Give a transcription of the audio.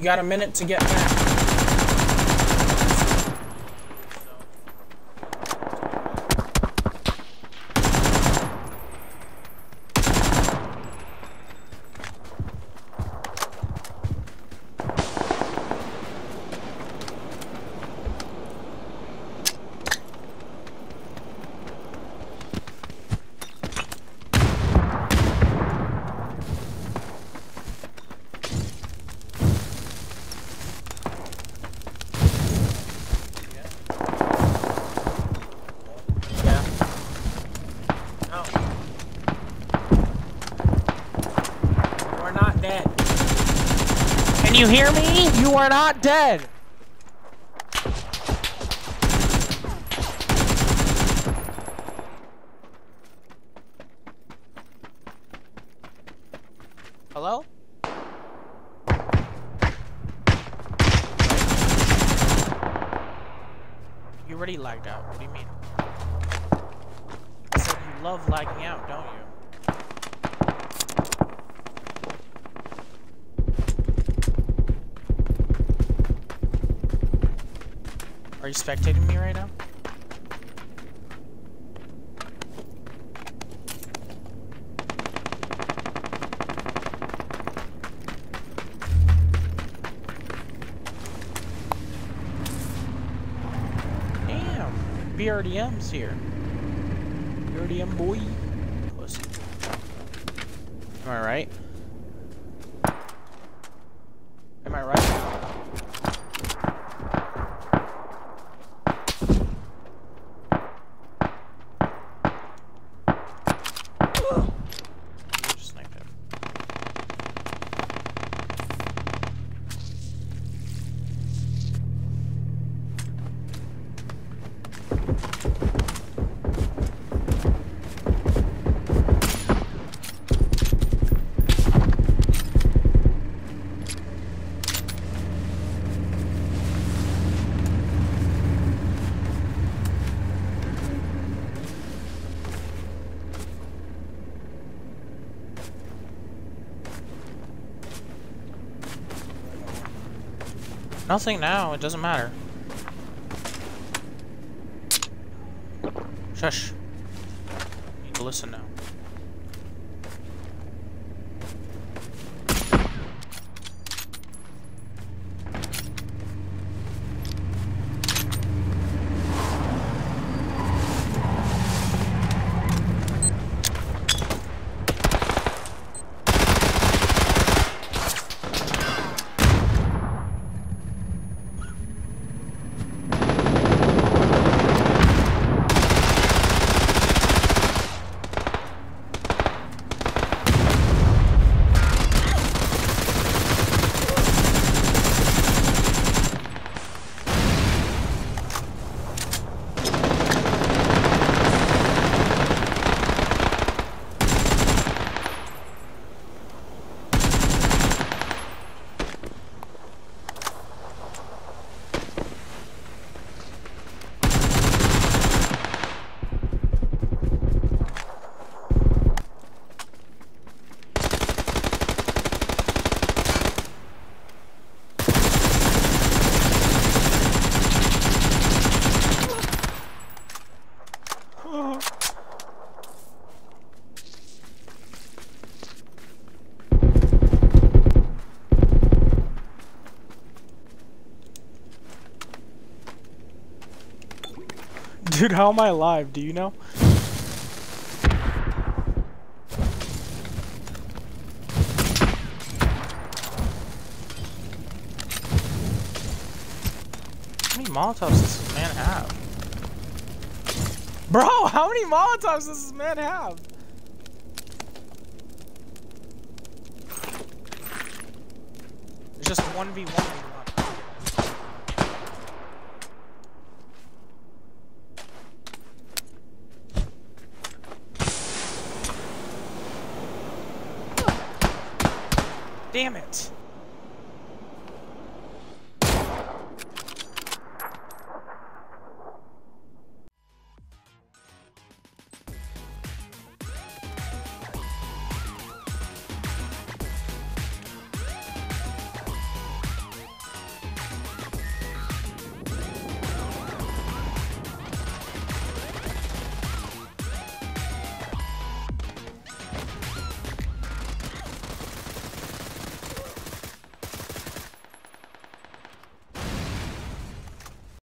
You got a minute to get back. Yeah. No. You are not dead. Can you hear me? You are not dead. Hello? You already lagged out. What do you mean? I said you love lagging out, don't you? Are you spectating me right now? Damn, BRDM's here. BRDM boy. Pussy. Am I right? Am I right? You just sniped him. Nothing now, it doesn't matter. Shush. Need to listen now. Dude, how am I alive? Do you know? How many Molotovs does this man have? Bro, how many Molotovs does this man have? It's just 1v1. It.